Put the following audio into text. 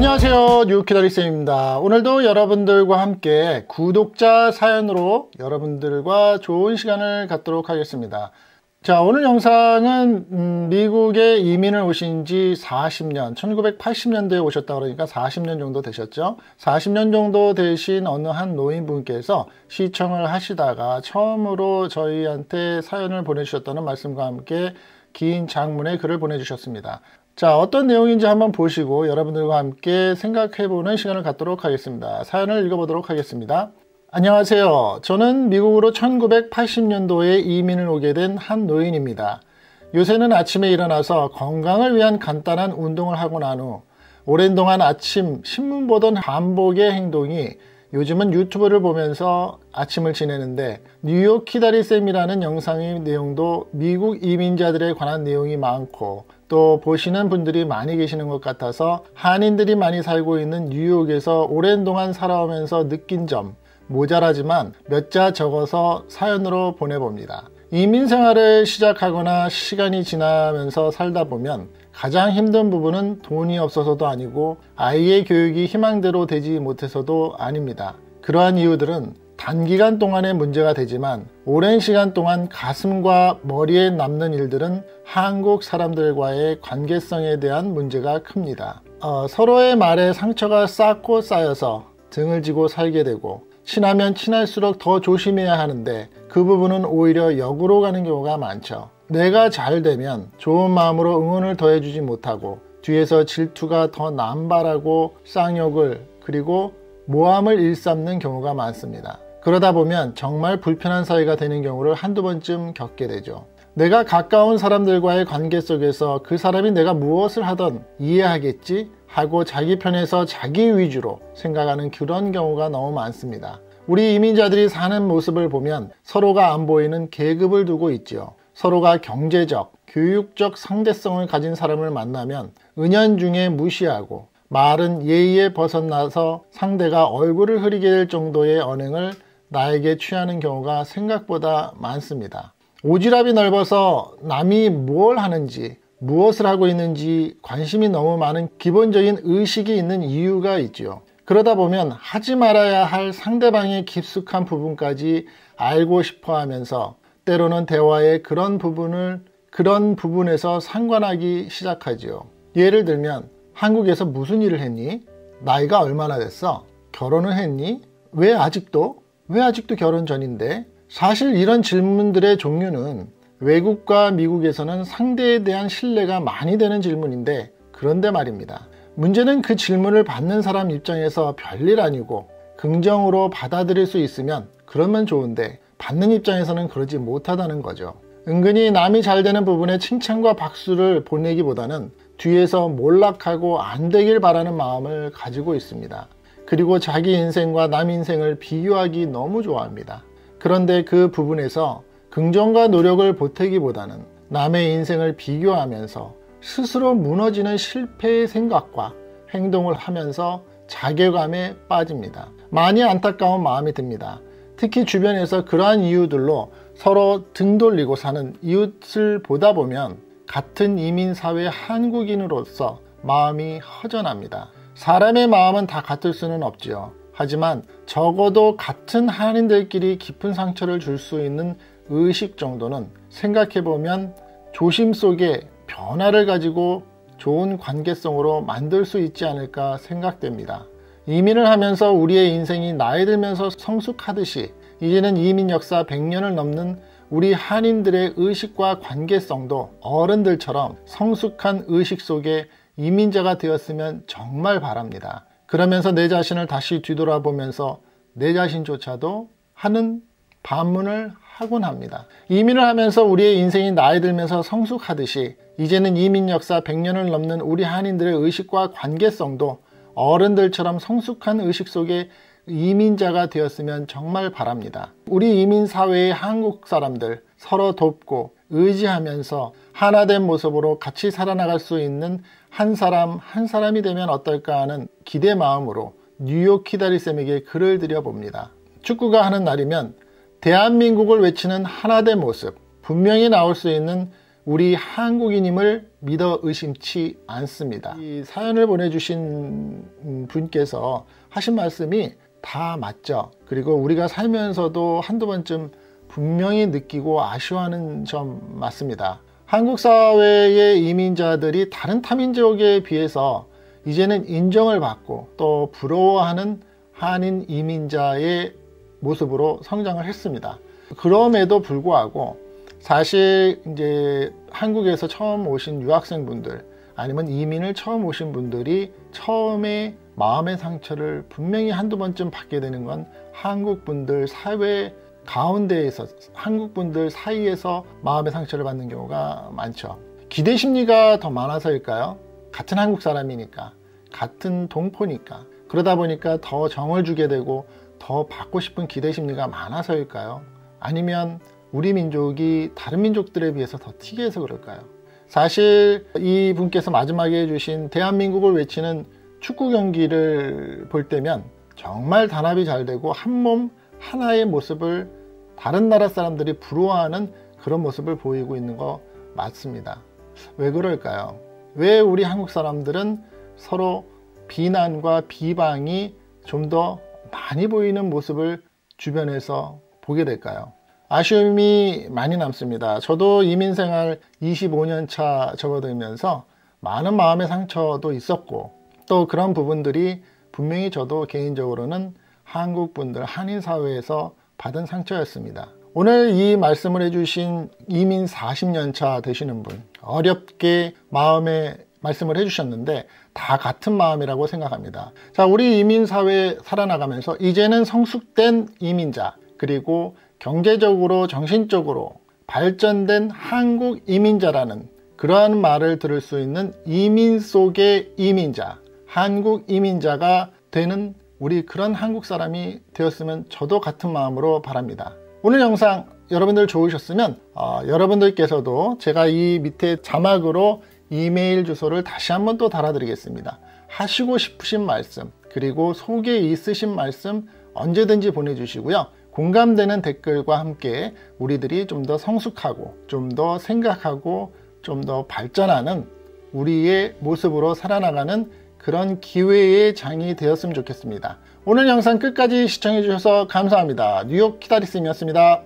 안녕하세요. 뉴키다리쌤입니다. 오늘도 여러분들과 함께 구독자 사연으로 여러분들과 좋은 시간을 갖도록 하겠습니다. 자 오늘 영상은 음, 미국에 이민을 오신 지 40년 1980년대에 오셨다 그러니까 40년 정도 되셨죠? 40년 정도 되신 어느 한 노인분께서 시청을 하시다가 처음으로 저희한테 사연을 보내주셨다는 말씀과 함께 긴 장문의 글을 보내주셨습니다 자 어떤 내용인지 한번 보시고 여러분들과 함께 생각해보는 시간을 갖도록 하겠습니다 사연을 읽어보도록 하겠습니다 안녕하세요. 저는 미국으로 1980년도에 이민을 오게 된 한 노인입니다. 요새는 아침에 일어나서 건강을 위한 간단한 운동을 하고 난 후 오랜 동안 아침 신문 보던 반복의 행동이 요즘은 유튜브를 보면서 아침을 지내는데 뉴욕 키다리쌤이라는 영상의 내용도 미국 이민자들에 관한 내용이 많고 또 보시는 분들이 많이 계시는 것 같아서 한인들이 많이 살고 있는 뉴욕에서 오랜 동안 살아오면서 느낀 점 모자라지만 몇 자 적어서 사연으로 보내봅니다. 이민 생활을 시작하거나 시간이 지나면서 살다 보면 가장 힘든 부분은 돈이 없어서도 아니고 아이의 교육이 희망대로 되지 못해서도 아닙니다. 그러한 이유들은 단기간 동안의 문제가 되지만 오랜 시간 동안 가슴과 머리에 남는 일들은 한국 사람들과의 관계성에 대한 문제가 큽니다. 어, 서로의 말에 상처가 쌓고 쌓여서 등을 지고 살게 되고 친하면 친할수록 더 조심해야 하는데 그 부분은 오히려 역으로 가는 경우가 많죠. 내가 잘 되면 좋은 마음으로 응원을 더해주지 못하고 뒤에서 질투가 더 남발하고 쌍욕을 그리고 모함을 일삼는 경우가 많습니다. 그러다 보면 정말 불편한 사이가 되는 경우를 한두 번쯤 겪게 되죠. 내가 가까운 사람들과의 관계 속에서 그 사람이 내가 무엇을 하던 이해하겠지 하고 자기 편에서 자기 위주로 생각하는 그런 경우가 너무 많습니다. 우리 이민자들이 사는 모습을 보면 서로가 안 보이는 계급을 두고 있지요. 서로가 경제적, 교육적 상대성을 가진 사람을 만나면 은연중에 무시하고 말은 예의에 벗어나서 상대가 얼굴을 흐리게 될 정도의 언행을 나에게 취하는 경우가 생각보다 많습니다. 오지랖이 넓어서 남이 뭘 하는지 무엇을 하고 있는지 관심이 너무 많은 기본적인 의식이 있는 이유가 있죠. 그러다 보면 하지 말아야 할 상대방의 깊숙한 부분까지 알고 싶어 하면서 때로는 대화의 그런 부분을 그런 부분에서 상관하기 시작하지요. 예를 들면 한국에서 무슨 일을 했니? 나이가 얼마나 됐어? 결혼을 했니? 왜 아직도? 왜 아직도 결혼 전인데? 사실 이런 질문들의 종류는 외국과 미국에서는 상대에 대한 신뢰가 많이 되는 질문인데 그런데 말입니다. 문제는 그 질문을 받는 사람 입장에서 별일 아니고 긍정으로 받아들일 수 있으면 그러면 좋은데 받는 입장에서는 그러지 못하다는 거죠. 은근히 남이 잘 되는 부분에 칭찬과 박수를 보내기보다는 뒤에서 몰락하고 안 되길 바라는 마음을 가지고 있습니다. 그리고 자기 인생과 남 인생을 비교하기 너무 좋아합니다. 그런데 그 부분에서 긍정과 노력을 보태기보다는 남의 인생을 비교하면서 스스로 무너지는 실패의 생각과 행동을 하면서 자괴감에 빠집니다. 많이 안타까운 마음이 듭니다. 특히 주변에서 그러한 이유들로 서로 등 돌리고 사는 이웃을 보다 보면 같은 이민사회 한국인으로서 마음이 허전합니다. 사람의 마음은 다 같을 수는 없지요. 하지만 적어도 같은 한인들끼리 깊은 상처를 줄 수 있는 의식 정도는 생각해보면 조심 속에 변화를 가지고 좋은 관계성으로 만들 수 있지 않을까 생각됩니다. 이민을 하면서 우리의 인생이 나이 들면서 성숙하듯이 이제는 이민 역사 100년을 넘는 우리 한인들의 의식과 관계성도 어른들처럼 성숙한 의식 속에 이민자가 되었으면 정말 바랍니다. 그러면서 내 자신을 다시 뒤돌아보면서 내 자신조차도 하는 반문을 하곤 합니다. 이민을 하면서 우리의 인생이 나이 들면서 성숙하듯이 이제는 이민 역사 100년을 넘는 우리 한인들의 의식과 관계성도 어른들처럼 성숙한 의식 속에 이민자가 되었으면 정말 바랍니다. 우리 이민 사회의 한국 사람들 서로 돕고 의지하면서 하나된 모습으로 같이 살아나갈 수 있는 한 사람 한 사람이 되면 어떨까 하는 기대 마음으로 뉴욕 키다리쌤에게 글을 드려봅니다. 축구가 하는 날이면 대한민국을 외치는 하나된 모습 분명히 나올 수 있는 우리 한국인임을 믿어 의심치 않습니다. 이 사연을 보내주신 분께서 하신 말씀이 다 맞죠. 그리고 우리가 살면서도 한두 번쯤 분명히 느끼고 아쉬워하는 점 맞습니다. 한국 사회의 이민자들이 다른 타민족에 비해서 이제는 인정을 받고 또 부러워하는 한인 이민자의 모습으로 성장을 했습니다. 그럼에도 불구하고 사실 이제 한국에서 처음 오신 유학생분들 아니면 이민을 처음 오신 분들이 처음에 마음의 상처를 분명히 한두 번쯤 받게 되는 건 한국 분들 사회 가운데에서 한국 분들 사이에서 마음의 상처를 받는 경우가 많죠. 기대 심리가 더 많아서일까요? 같은 한국 사람이니까, 같은 동포니까. 그러다 보니까 더 정을 주게 되고 더 받고 싶은 기대 심리가 많아서일까요? 아니면 우리 민족이 다른 민족들에 비해서 더 특이해서 그럴까요? 사실 이 분께서 마지막에 해주신 대한민국을 외치는 축구 경기를 볼 때면 정말 단합이 잘 되고 한 몸 하나의 모습을 다른 나라 사람들이 부러워하는 그런 모습을 보이고 있는 거 맞습니다. 왜 그럴까요? 왜 우리 한국 사람들은 서로 비난과 비방이 좀 더 많이 보이는 모습을 주변에서 보게 될까요? 아쉬움이 많이 남습니다. 저도 이민 생활 25년 차 접어들면서 많은 마음의 상처도 있었고 또 그런 부분들이 분명히 저도 개인적으로는 한국 분들 한인 사회에서 받은 상처였습니다. 오늘 이 말씀을 해주신 이민 40년 차 되시는 분 어렵게 마음에 말씀을 해주셨는데 다 같은 마음이라고 생각합니다. 자, 우리 이민 사회 살아나가면서 이제는 성숙된 이민자 그리고 경제적으로 정신적으로 발전된 한국 이민자라는 그러한 말을 들을 수 있는 이민 속의 이민자, 한국 이민자가 되는 우리 그런 한국 사람이 되었으면 저도 같은 마음으로 바랍니다. 오늘 영상 여러분들 좋으셨으면 어, 여러분들께서도 제가 이 밑에 자막으로 이메일 주소를 다시 한번 또 달아드리겠습니다. 하시고 싶으신 말씀 그리고 속에 있으신 말씀 언제든지 보내주시고요. 공감되는 댓글과 함께 우리들이 좀 더 성숙하고 좀 더 생각하고 좀 더 발전하는 우리의 모습으로 살아나가는 그런 기회의 장이 되었으면 좋겠습니다. 오늘 영상 끝까지 시청해 주셔서 감사합니다. 뉴욕 키다리스임이었습니다.